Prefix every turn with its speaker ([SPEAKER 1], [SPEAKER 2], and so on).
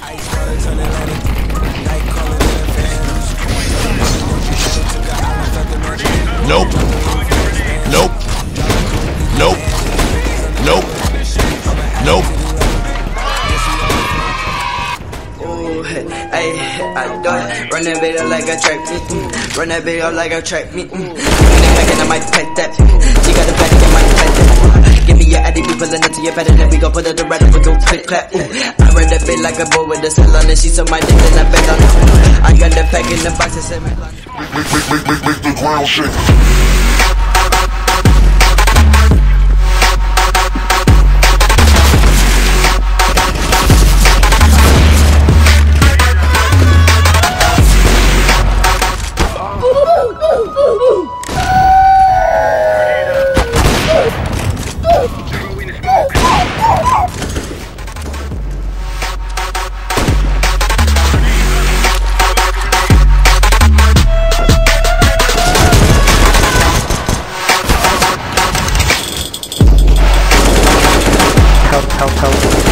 [SPEAKER 1] Ice water
[SPEAKER 2] hey, I do it. Run that up like a track me. Mm. Run that up like a track me. Mm. Get it back and I might take that. She got the back and I might take that. Give me your addy, we pulling up to your better then we gon' put it around and we go click clap. Ooh. I run that bitch like a boy with a cell on it. She so my dick then I bet on it. I got the pack in the box and me like.
[SPEAKER 3] Make, make, make, make, make the ground shake.
[SPEAKER 4] help, help, help.